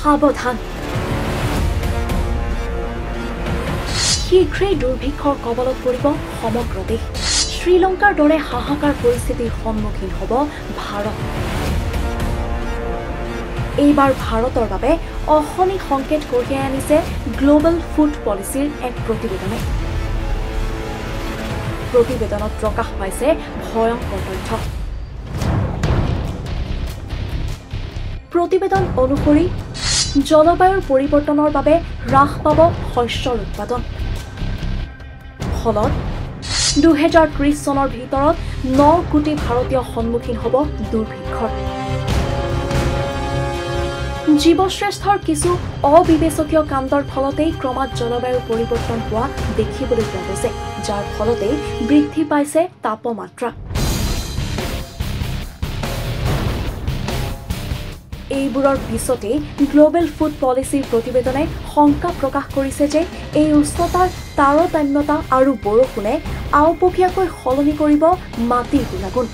সাৱধান। শীঘ্ৰেই দুৰ্ভিক্ষৰ কবলত পৰিব সমগ্ৰ দেশ। শ্ৰীলংকাৰ দৰে হাহাকাৰ পৰিস্থিতিৰ সন্মুখীন হ'ব ভাৰত। এইবাৰ ভাৰতৰ বাবে অশনি সংকেত কঢ়িয়াই আনিছে গ্ল'বেল ফুড পলিচিৰ এক প্ৰতিবেদনে। প্ৰতিবেদনত প্ৰকাশ পাইছে ভয়ংকৰ তথ্য। প্ৰতিবেদন অনুসৰি জলবায়ুৰ পৰিৱৰ্তনৰ বাবে হ্ৰাস পাব শস্যৰ উৎপাদন। ফলত দুহেজাৰ ত্ৰিছ চনৰ ভিতৰত ন কোটি ভাৰতীয় সন্মুখীন হ'ব দুৰ্ভিক্ষৰ। জীৱশ্ৰেষ্ঠৰ কিছু অবিবেচকীয় কাণ্ডৰ ফলতেই ক্ৰমাৎ জলবায়ু পৰিৱৰ্তন হোৱা দেখিবলৈ পোৱা গৈছে যাৰ ফলতেই বৃদ্ধি পাইছে তাপমাত্ৰা। এইবোৰৰ পিছতেই গ্ল'বেল ফুড পলিচিৰ প্ৰতিবেদনে শংকা প্ৰকাশ কৰিছে যে এই উষ্ণতাৰ তাৰতাম্যতা আৰু বৰষুণে আওপকীয়াকৈ সলনি কৰিব মাটিৰ গুণাগুণ।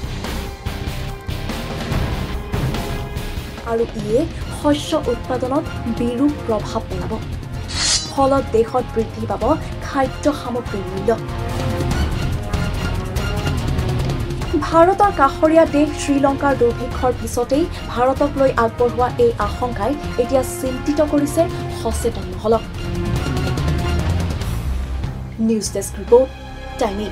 আৰু ইয়ে শস্য উৎপাদনত বিৰূপ প্ৰভাৱ পেলাব। ফলত দেশত বৃদ্ধি পাব খাদ্য সামগ্ৰীৰ মূল্য। ভাৰতৰ কাষৰীয়া দেশ শ্ৰীলংকাৰ দুৰ্ভিক্ষৰ পিছতেই ভাৰতক লৈ আগবঢ়োৱা এই আশংকাই এতিয়া চিন্তিত কৰিছে সচেতন মহলক। News desk report timing